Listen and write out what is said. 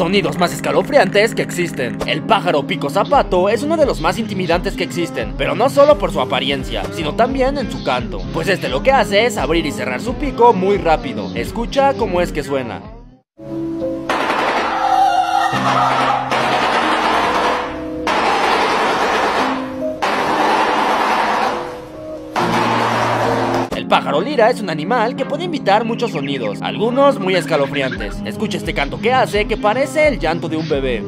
sonidos más escalofriantes que existen. El pájaro pico zapato es uno de los más intimidantes que existen, pero no solo por su apariencia, sino también en su canto. Pues este lo que hace es abrir y cerrar su pico muy rápido. Escucha cómo es que suena. Pájaro lira es un animal que puede imitar muchos sonidos, algunos muy escalofriantes. Escucha este canto que hace que parece el llanto de un bebé.